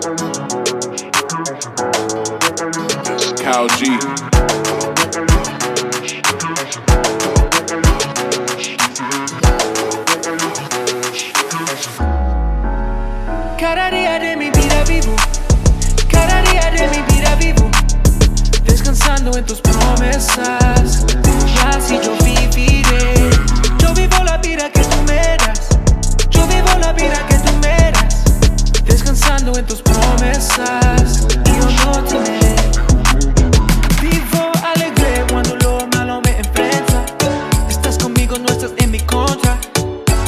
This G. Cada día de mi vida vivo en tus promesas. Y yo no temeré. Vivo alegre cuando lo malo me enfrenta. Estás conmigo, no estás en mi contra.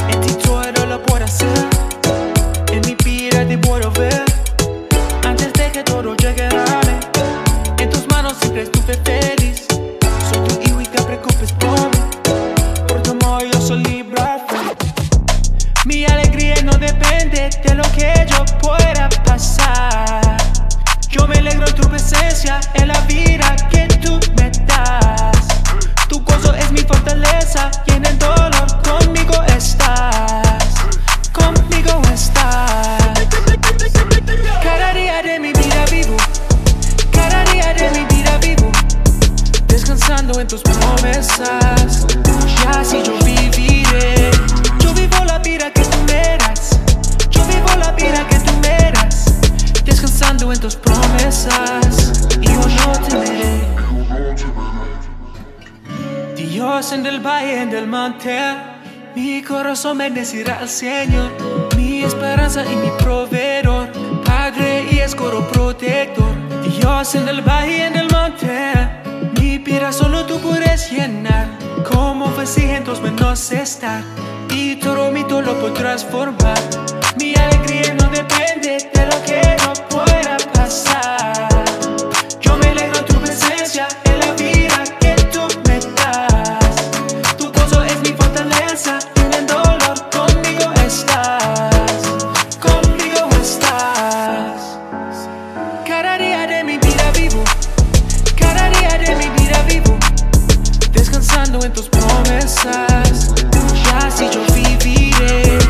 En ti todo lo puedo hacer. En mi vida te puedo ver Antes de que todo llegue a mí En tus manos siempre estuve feliz Soy tu hijo y te preocupes por mí Por tu amor yo soy libre Mi alegría no depende de lo que yo pueda Yo me alegro en tu presencia En la vida En tus promesas Y yo no temeré Dios en el valle, en el monte, mi corazón bendecirá al Señor, mi esperanza y mi proveedor, Padre y escudo protector. Dios en el valle, en el monte, mi vida solo tú puedes llenar, como vasija en tus manos estar, y todo mi todo lo podrás formar. Mi alegría no tus promesas. Y así yo viviré.